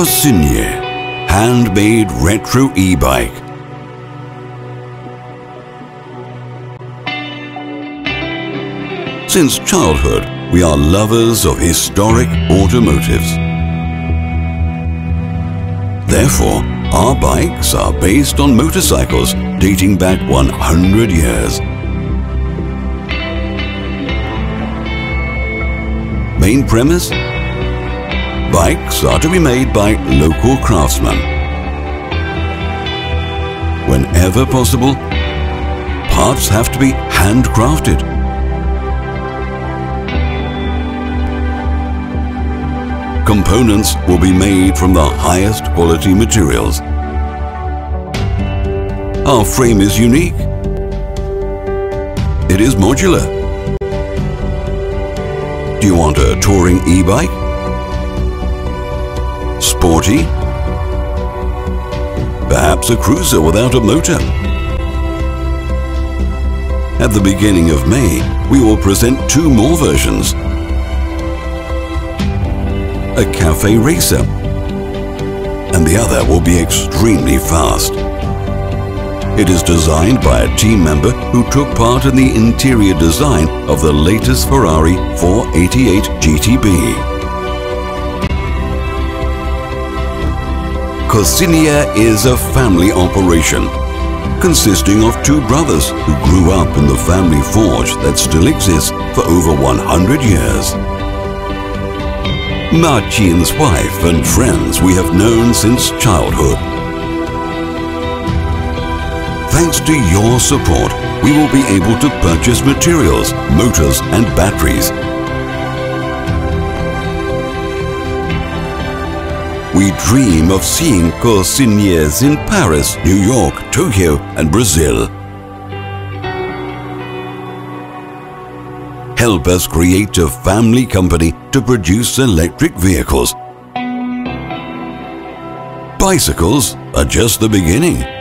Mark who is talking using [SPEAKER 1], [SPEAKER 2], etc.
[SPEAKER 1] Kosynier, handmade retro e-bike. Since childhood, we are lovers of historic automotives. Therefore, our bikes are based on motorcycles dating back 100 years. Main premise? Bikes are to be made by local craftsmen. Whenever possible, parts have to be handcrafted. Components will be made from the highest quality materials. Our frame is unique. It is modular. Do you want a touring e-bike? Sporty? Perhaps a cruiser without a motor? At the beginning of May, we will present two more versions. A cafe racer. And the other will be extremely fast. It is designed by a team member who took part in the interior design of the latest Ferrari 488 GTB. Kosynier is a family operation consisting of two brothers who grew up in the family forge that still exists for over 100 years. Marcin's wife and friends we have known since childhood. Thanks to your support, we will be able to purchase materials, motors and batteries. We dream of seeing Kosyniers in Paris, New York, Tokyo and Brazil. Help us create a family company to produce electric vehicles. Bicycles are just the beginning.